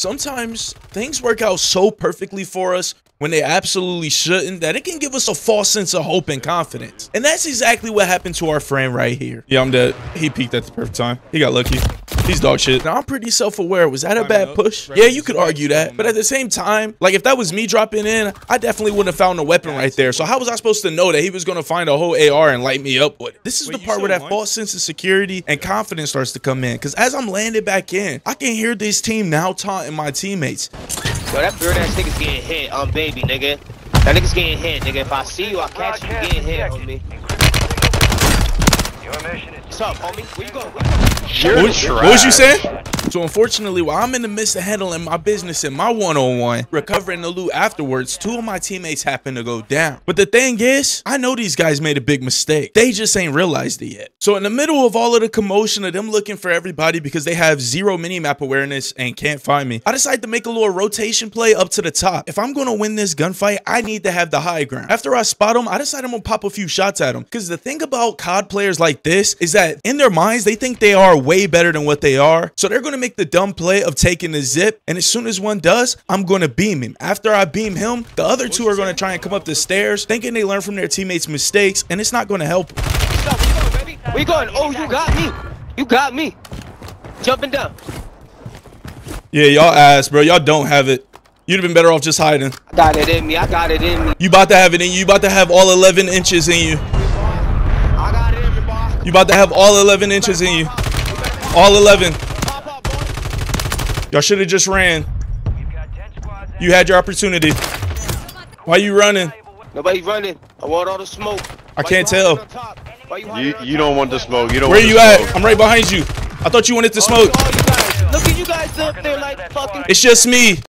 Sometimes things work out so perfectly for us when they absolutely shouldn't that it can give us a false sense of hope and confidence. And that's exactly what happened to our friend right here. Yeah, I'm dead. He peaked at the perfect time. He got lucky. He's dog shit. Now, I'm pretty self-aware. Was that a bad push? Yeah, you could argue that. But at the same time, like if that was me dropping in, I definitely wouldn't have found a weapon right there. So how was I supposed to know that he was going to find a whole AR and light me up with it? This is the part where that false sense of security and confidence starts to come in. Because as I'm landing back in, I can hear this team now taunting my teammates. Yo, that bird ass nigga's getting hit, um, baby, nigga. That nigga's getting hit, nigga. If I see you, I'll catch you getting hit, homie. What's up, homie? Where you going? What, was- what was you saying? So unfortunately, while I'm in the midst of handling my business in my one-on-one, recovering the loot afterwards, two of my teammates happen to go down. But the thing is, I know these guys made a big mistake. They just ain't realized it yet. So in the middle of all of the commotion of them looking for everybody because they have zero mini-map awareness and can't find me, I decide to make a little rotation play up to the top. If I'm gonna win this gunfight, I need to have the high ground. After I spot them, I decide I'm gonna pop a few shots at them. Because the thing about COD players like this is that in their minds, they think they are way better than what they are. So they're gonna make the dumb play of taking the zip. And as soon as one does, I'm gonna beam him. After I beam him, the other two are gonna try and come up the stairs, thinking they learn from their teammates' mistakes, and it's not gonna help. What's up? Where you going? Going? Oh, you got me. You got me. Jumping down. Yeah, y'all ass, bro. Y'all don't have it. You'd have been better off just hiding. I got it in me. I got it in me. You about to have it in you. You about to have all 11 inches in you. I got it in me, boy. You about to have all 11 inches in you. All 11. Pop up, boy. Y'all should have just ran. You had your opportunity. Why you running? Nobody running. I want all the smoke. I Why can't you tell. on top? Why you You hiding on you don't want the smoke. You don't. Where want you the at? I'm right behind you. I thought you wanted to Oh, smoke. you guys. Look at you guys up there like fucking. It's just me.